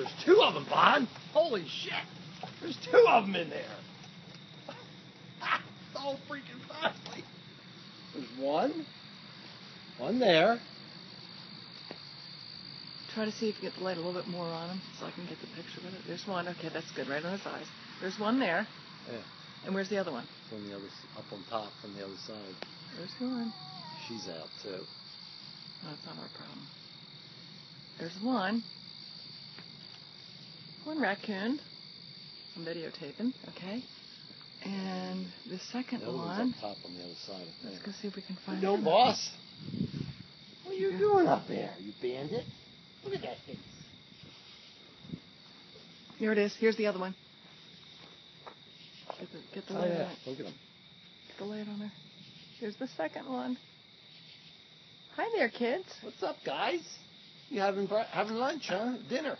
There's two of them, Bon. Holy shit. There's two of them in there. so freaking fastly. There's one. One there. Try to see if you get the light a little bit more on him so I can get the picture with it. There's one. Okay, that's good. Right on his eyes. There's one there. Yeah. And where's the other one? From the other, up on top from the other side. There's one. She's out too. No, it's not our problem. There's one. One raccoon. I'm videotaping, okay? And the second The one. up top on the other side. I Let's go see if we can find it. No, boss. What are you doing up there, you bandit? Look at that thing. Here it is. Here's the other one. Get the, get the Oh light yeah, on it. look at him. Get the light on there. Here's the second one. Hi there, kids. What's up, guys? You having having lunch, huh? Dinner.